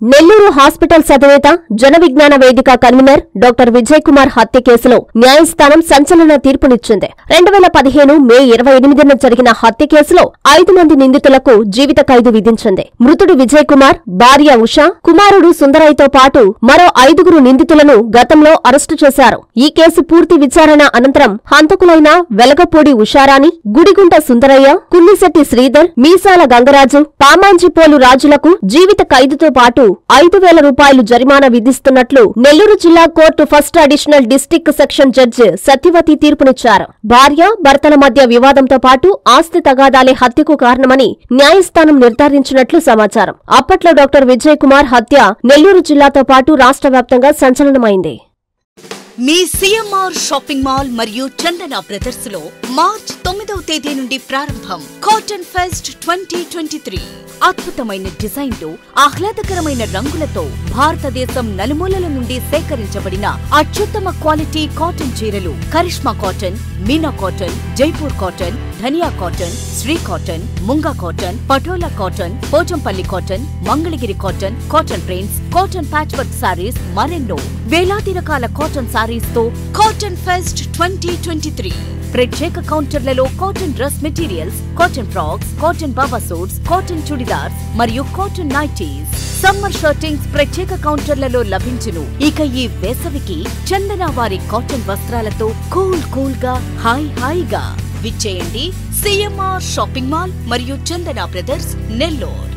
Nellore hospital అధినేత జన విజ్ఞాన వేదిక convener doctor Vijay Kumar హత్య కేసులో న్యాయస్థానం సంచలన తీర్పునిచ్చింది. రెండు వేల పదిహేను మే ఇరవై ఎనిమిదిన జరిగిన హత్య కేసులో ఐదు మంది నిందితులకు జీవిత ఖైదు విధించింది. మృతుడు విజయ్ కుమార్ భార్య ఉష కుమారుడు సుందరయ్యతో పాటు మరో ఐదుగురు నిందితులను గతంలో అరెస్టు చేశారు. ఈ కేసు పూర్తి విచారణ అనంతరం హంతకులైన వెలగపూడి ఉషారాణి గుడిగుంట సుందరయ్య కున్నిశెట్టి శ్రీధర్ మీసాల గంగరాజు పామాంజిపోలు రాజులకు జీవిత ఖైదుతో పాటు ఐదు వేల రూపాయలు జరిమానా విధిస్తున్నట్లు నెల్లూరు జిల్లా court first additional district session judge Satyavathi తీర్పునిచ్చారు. భార్య భర్తల మధ్య వివాదంతో పాటు ఆస్తి తగాదాలే హత్యకు కారణమని న్యాయస్థానం నిర్ధారించినట్లు సమాచారం. అప్పట్లో డాక్టర్ విజయ్ కుమార్ హత్య నెల్లూరు జిల్లాతో పాటు రాష్ట్ర వ్యాప్తంగా సంచలనమైంది. మీ సిఎంఆర్ షాపింగ్ మాల్ మరియు చందన బ్రదర్స్లో మార్చ్ తొమ్మిదవ తేదీ నుండి ప్రారంభం. Cotton fest twenty twenty three అద్భుతమైన డిజైన్లు ఆహ్లాదకరమైన రంగులతో భారతదేశం నలుమూలల నుండి సేకరించబడిన అత్యుత్తమ క్వాలిటీ కాటన్ చీరలు. Karishma cotton Meena cotton Jaipur cotton Dhaniya cotton Shri cotton Munga cotton Patola cotton Pochampally cotton Mangalagiri cotton cotton prints cotton patch work sarees మరెన్నో. వేలాది రకాల cotton సారీస్తో cotton fest twenty twenty three ప్రత్యేక కౌంటర్లలో cotton dress materials cotton frocks cotton బాబా suits cotton chudidars మరియు cotton nighties summer shirtings ప్రత్యేక కౌంటర్లలో లభించును. ఇక ఈ వేసవికి చందన వారి కాటన్ వస్త్రాలతో కూల్ కూల్గా హాయ్ హాయిగా విచ్చేయండి. సిఎంఆర్ షాపింగ్ మాల్ మరియు చందన బ్రదర్స్ నెల్లూరు.